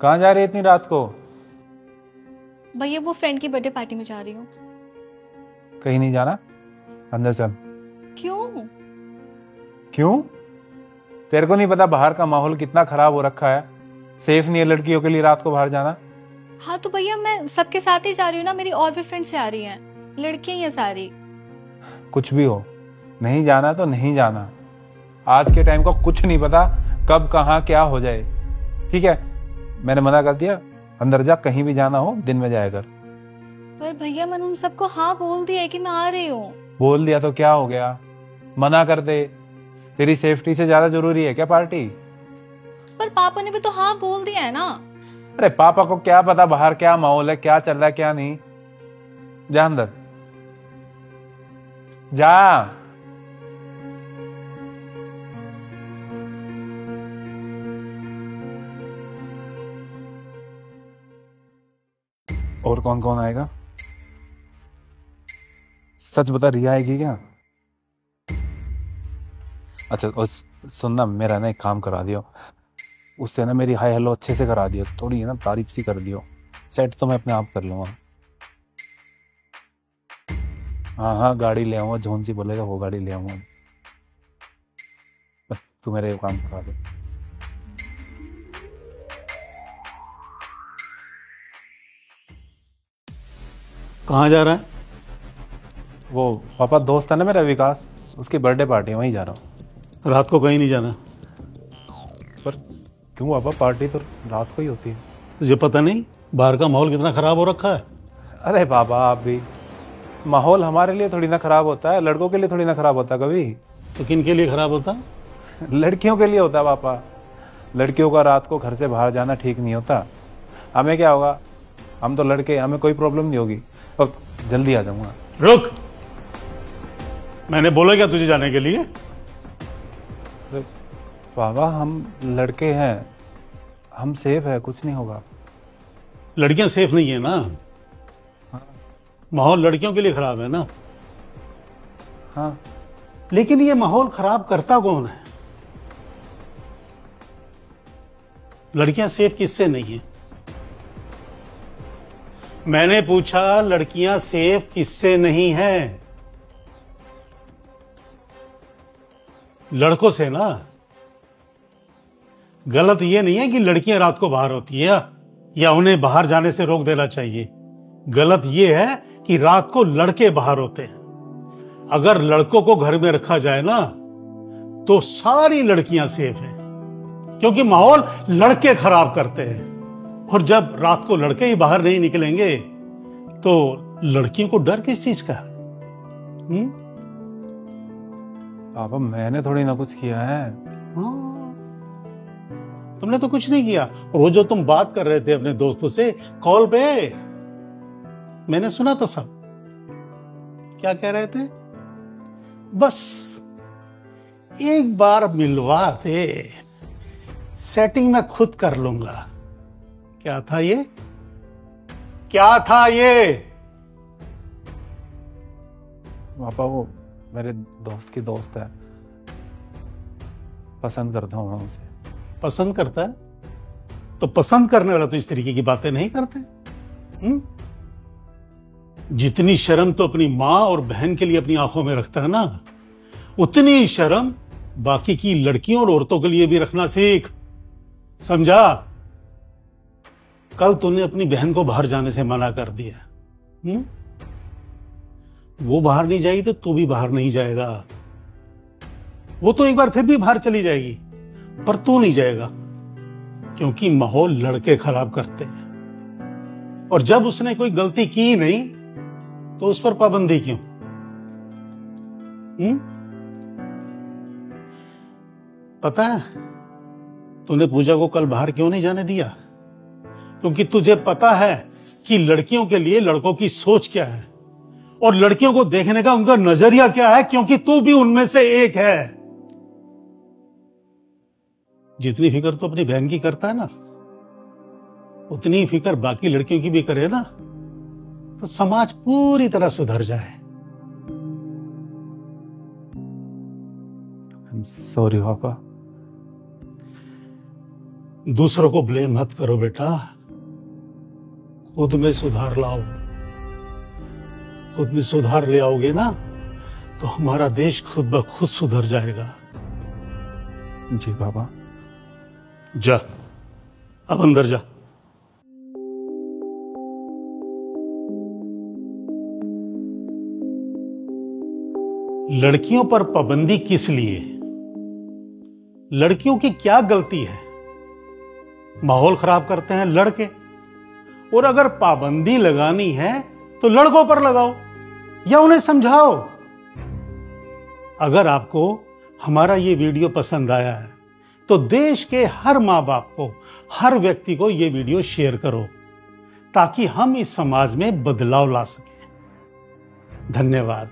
कहाँ जा रही है इतनी रात को? भैया वो फ्रेंड की बर्थडे पार्टी में जा रही हूँ। कहीं नहीं जाना? अंदर चल। क्यों? क्यों? तेरे को नहीं पता बाहर का माहौल कितना खराब हो रखा है। सेफ़ नहीं है लड़कियों के लिए रात को बाहर जाना। हाँ तो भैया मैं सबके साथ ही जा रही हूँ ना मेरी और भी फ्रेंड्स आ रही हैं। लड़कियाँ हैं सारी? कुछ भी हो। नहीं जाना तो नहीं जाना। आज के टाइम को कुछ नहीं पता कब कहाँ क्या हो जाए। ठीक है? मैंने मना कर दिया अंदर जा कहीं भी जाना हो दिन में जाया कर। पर भैया मैंने उन सबको हाँ बोल दिया है कि मैं आ रही हूँ। बोल दिया तो क्या हो गया? मना कर दे। तेरी सेफ्टी से ज़्यादा ज़रूरी है क्या पार्टी? पर पापा ने भी तो हाँ बोल दिया है ना। अरे पापा को क्या पता बाहर क्या माहौल है क्या चल रहा है क्या नहीं। जा अंदर। जा। और कौन कौन आएगा? सच बता, रिया आएगी क्या? अच्छा और सुनना, मेरा ना एक काम करा दियो। उससे ना मेरी हाई हेलो अच्छे से करा दियो। थोड़ी ना तारीफ़ सी कर दियो। सेट तो मैं अपने आप कर लूँगा। हाँ हाँ गाड़ी ले आऊँगा। जोन सी बोलेगा, वो गाड़ी ले आऊँगा। बस तू मेरे काम करा दे। कहाँ जा रहा है? वो पापा दोस्त है ना मेरा विकास उसकी बर्थडे पार्टी है वहीं जा रहा हूँ। रात को कहीं नहीं जाना। पर क्यों पापा पार्टी तो रात को ही होती है। तुझे पता नहीं बाहर का माहौल कितना खराब हो रखा है? अरे पापा आप भी। माहौल हमारे लिए थोड़ी ना खराब होता है लड़कों के लिए थोड़ी ना खराब होता है कभी। तो किन के लिए खराब होता? लड़कियों के लिए होता है पापा। लड़कियों का रात को घर से बाहर जाना ठीक नहीं होता। हमें क्या होगा? हम तो लड़के हमें कोई प्रॉब्लम नहीं होगी। और जल्दी आ जाऊँगा। रुक। मैंने बोला क्या तुझे जाने के लिए? बाबा हम लड़के हैं। हम सेफ़ है कुछ नहीं होगा। लड़कियाँ सेफ़ नहीं है ना? माहौल लड़कियों के लिए खराब है ना? हाँ। लेकिन ये माहौल खराब करता कौन है? लड़कियाँ सेफ़ किससे नहीं है? मैंने पूछा, लड़कियाँ सेफ़ किससे नहीं है? लड़कों से ना? गलत ये नहीं है कि लड़कियाँ रात को बाहर होती है, या उन्हें बाहर जाने से रोक देना चाहिए। गलत ये है कि रात को लड़के बाहर होते हैं। अगर लड़कों को घर में रखा जाए ना तो सारी लड़कियाँ सेफ़ हैं, क्योंकि माहौल लड़के खराब करते हैं। और जब रात को लड़के ही बाहर नहीं निकलेंगे तो लड़कियों को डर किस चीज़ का? हम्म? पापा मैंने थोड़ी ना कुछ किया है। हाँ। तुमने तो कुछ नहीं किया। और वो जो तुम बात कर रहे थे अपने दोस्तों से कॉल पे मैंने सुना था सब। क्या कह रहे थे? बस एक बार मिलवा दे सेटिंग मैं खुद कर लूँगा। क्या था ये? क्या था ये? पापा वो मेरे दोस्त की दोस्त है। पसंद करता हूँ मैं उसे। पसंद करता है? तो पसंद करने वाला तो इस तरीके की बातें नहीं करते। हुँ? जितनी शर्म तो अपनी माँ और बहन के लिए अपनी आँखों में रखता है ना उतनी शर्म बाकी की लड़कियों और औरतों के लिए भी रखना सीख। समझा? कल तूने अपनी बहन को बाहर जाने से मना कर दिया। हुँ? वो बाहर नहीं जाएगी तो तू भी बाहर नहीं जाएगा। वो तो एक बार फिर भी बाहर चली जाएगी, पर तू नहीं जाएगा, क्योंकि माहौल लड़के खराब करते हैं। और जब उसने कोई गलती की नहीं तो उस पर पाबंदी क्यों? हुँ? पता है, तूने पूजा को कल बाहर क्यों नहीं जाने दिया? क्योंकि तुझे पता है कि लड़कियों के लिए लड़कों की सोच क्या है। और लड़कियों को देखने का उनका नज़रिया क्या है क्योंकि तू भी उनमें से एक है। जितनी फ़िक्र तो अपनी बहन की करता है ना उतनी फ़िक्र बाकी लड़कियों की भी करे ना तो समाज पूरी तरह सुधर जाए। सॉरी पापा। दूसरों को ब्लेम मत करो बेटा। खुद में सुधार लाओ। खुद में सुधार ले आओगे ना तो हमारा देश खुद ब खुद सुधर जाएगा। जी बाबा। जा अब अंदर जा। लड़कियों पर पाबंदी किस लिए? लड़कियों की क्या गलती है? माहौल खराब करते हैं लड़के। और अगर पाबंदी लगानी है तो लड़कों पर लगाओ, या उन्हें समझाओ। अगर आपको हमारा ये वीडियो पसंद आया है तो देश के हर माँ बाप को, हर व्यक्ति को ये वीडियो शेयर करो, ताकि हम इस समाज में बदलाव ला सकें। धन्यवाद।